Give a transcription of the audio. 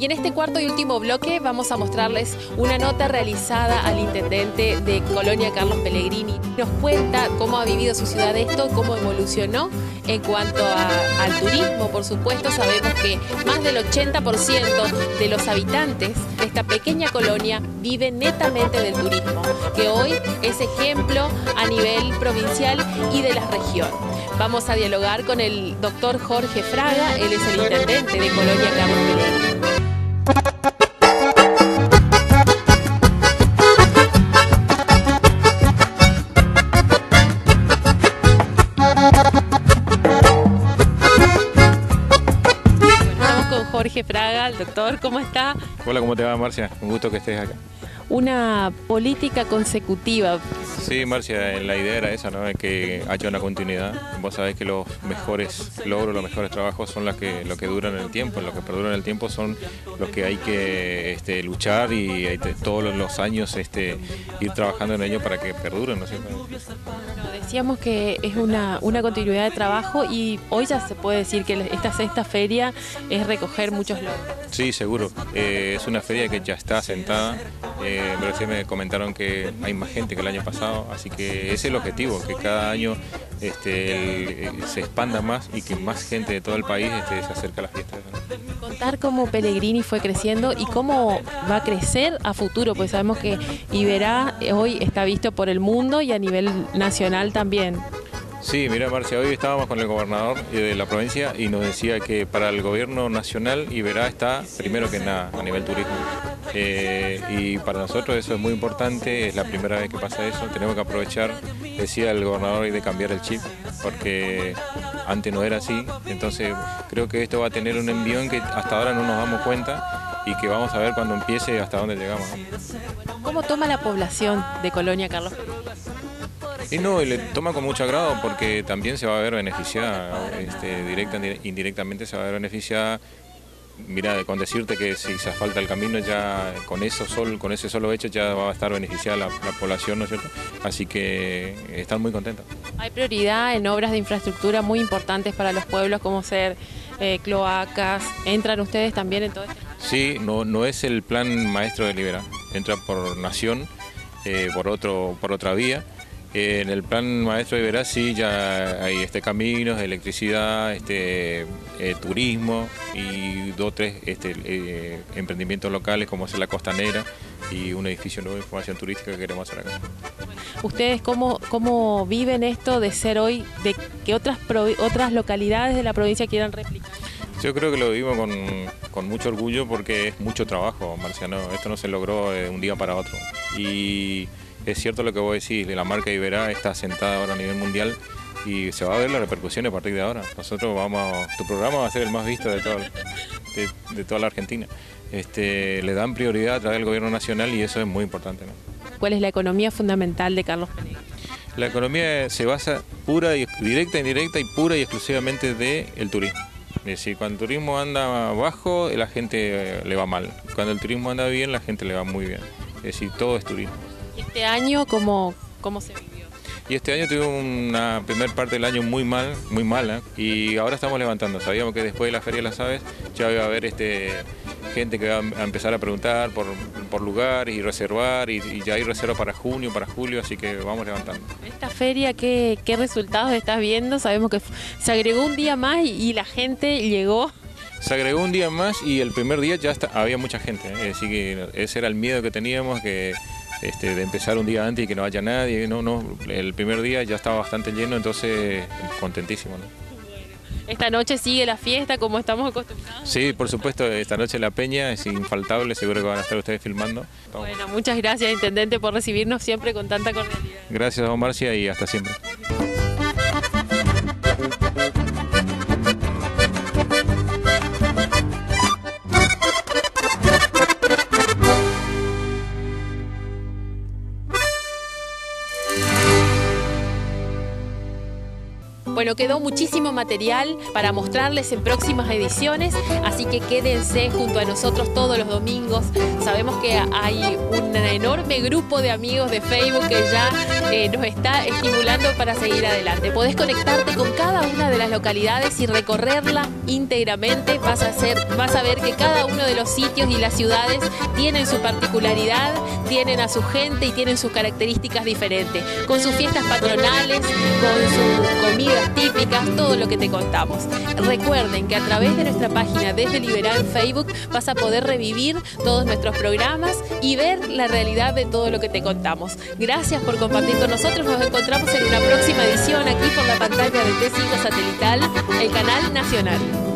Y en este cuarto y último bloque vamos a mostrarles una nota realizada al intendente de Colonia Carlos Pellegrini. Nos cuenta cómo ha vivido su ciudad esto, cómo evolucionó en cuanto al turismo. Por supuesto, sabemos que más del 80% de los habitantes de esta pequeña colonia viven netamente del turismo, que hoy es ejemplo a nivel provincial y de la región. Vamos a dialogar con el doctor Jorge Fraga, él es el intendente de Colonia Carlos Pellegrini. Jorge Fraga, el doctor, ¿cómo está? Hola, ¿cómo te va Marcia? Un gusto que estés acá una política consecutiva. Sí, Marcia, la idea era esa, ¿no? que haya una continuidad. Vos sabés que los mejores logros, los mejores trabajos son los que, lo que duran en el tiempo, los que perduran en el tiempo son los que hay que este, luchar y todos los años este, ir trabajando en ello para que perduren, ¿no decíamos que es una, una continuidad de trabajo y hoy ya se puede decir que esta sexta feria es recoger muchos logros. Sí, seguro. Eh, es una feria que ya está sentada. Eh, pero sí me comentaron que hay más gente que el año pasado, así que ese es el objetivo, que cada año este, se expanda más y que más gente de todo el país este, se acerque a las fiestas. Contar cómo Pellegrini fue creciendo y cómo va a crecer a futuro, pues sabemos que Iberá hoy está visto por el mundo y a nivel nacional también. Sí, mira Marcia, hoy estábamos con el gobernador de la provincia y nos decía que para el gobierno nacional Iberá está primero que nada a nivel turismo. Eh, y para nosotros eso es muy importante, es la primera vez que pasa eso, tenemos que aprovechar, decía el gobernador, y de cambiar el chip, porque antes no era así, entonces creo que esto va a tener un envión que hasta ahora no nos damos cuenta y que vamos a ver cuando empiece hasta dónde llegamos. ¿Cómo toma la población de Colonia, Carlos? Y no, le toma con mucho agrado porque también se va a ver beneficiada, este, directa, indirectamente se va a ver beneficiada. Mira, con decirte que si se asfalta el camino ya con eso sol, con ese solo hecho ya va a estar beneficiada la, población, ¿no es cierto? Así que están muy contentos. Hay prioridad en obras de infraestructura muy importantes para los pueblos como ser eh, cloacas. ¿Entran ustedes también en todo esto? Sí, no, no es el plan maestro de Libera, entra por nación, eh, por, otro, por otra vía en el plan maestro de Verás sí ya hay este caminos, electricidad, este eh, turismo y dos tres este, eh, emprendimientos locales como es la costanera y un edificio nuevo de información turística que queremos hacer acá. ¿Ustedes cómo, cómo viven esto de ser hoy, de que otras, otras localidades de la provincia quieran replicar? Yo creo que lo vivimos con, con, mucho orgullo porque es mucho trabajo, Marciano. Esto no se logró de un día para otro. Y es cierto lo que vos decís, la marca Iberá está sentada ahora a nivel mundial y se va a ver la repercusión a partir de ahora. Nosotros vamos, tu programa va a ser el más visto de, todo, de, toda la Argentina. Este, le dan prioridad a través del gobierno nacional y eso es muy importante. ¿Cuál es la economía fundamental de Carlos Pellegrini? La economía se basa pura y directa, indirecta y pura y exclusivamente del el turismo. Es decir, cuando el turismo anda bajo, la gente le va mal. Cuando el turismo anda bien, la gente le va muy bien. Es decir, todo es turismo este año cómo, cómo se vivió? Y este año tuvimos una primera parte del año muy mal, muy mala, y ahora estamos levantando. Sabíamos que después de la Feria de las Aves ya iba a haber este, gente que va a empezar a preguntar por, por lugar y reservar, y, ya hay reserva para junio, para julio, así que vamos levantando. ¿Esta feria qué, qué resultados estás viendo? Sabemos que se agregó un día más y, la gente llegó se agregó un día más y el primer día ya había mucha gente, ¿eh? así que ese era el miedo que teníamos, que este, de empezar un día antes y que no haya nadie. No, no, el primer día ya estaba bastante lleno, entonces contentísimo. Esta noche sigue la fiesta como estamos acostumbrados. Sí, por supuesto, esta noche la peña es infaltable, seguro que van a estar ustedes filmando. Bueno, muchas gracias Intendente por recibirnos siempre con tanta cordialidad. Gracias, don Marcia, y hasta siempre. Bueno, quedó muchísimo material para mostrarles en próximas ediciones, así que quédense junto a nosotros todos los domingos. Sabemos que hay un enorme grupo de amigos de Facebook que ya eh, nos está estimulando para seguir adelante. Podés conectarte con cada una de las localidades y recorrerla íntegramente. Vas a, hacer, vas a ver que cada uno de los sitios y las ciudades tienen su particularidad, tienen a su gente y tienen sus características diferentes, con sus fiestas patronales, con sus comidas típicas, todo lo que te contamos. Recuerden que a través de nuestra página Desde Liberal en Facebook vas a poder revivir todos nuestros programas y ver la realidad de todo lo que te contamos. Gracias por compartir con nosotros. Nos encontramos en una próxima edición aquí por la pantalla de T5 Satelital, el canal nacional.